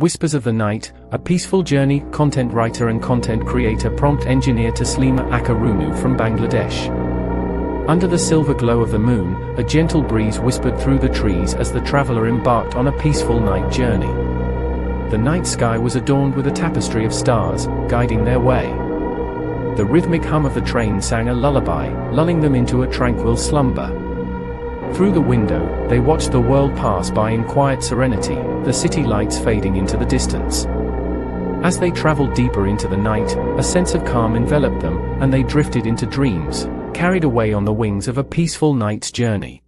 Whispers of the Night, A Peaceful Journey, content writer and content creator prompt engineer Taslema Akther Runu from Bangladesh. Under the silver glow of the moon, a gentle breeze whispered through the trees as the traveler embarked on a peaceful night journey. The night sky was adorned with a tapestry of stars, guiding their way. The rhythmic hum of the train sang a lullaby, lulling them into a tranquil slumber. Through the window, they watched the world pass by in quiet serenity, the city lights fading into the distance. As they traveled deeper into the night, a sense of calm enveloped them, and they drifted into dreams, carried away on the wings of a peaceful night's journey.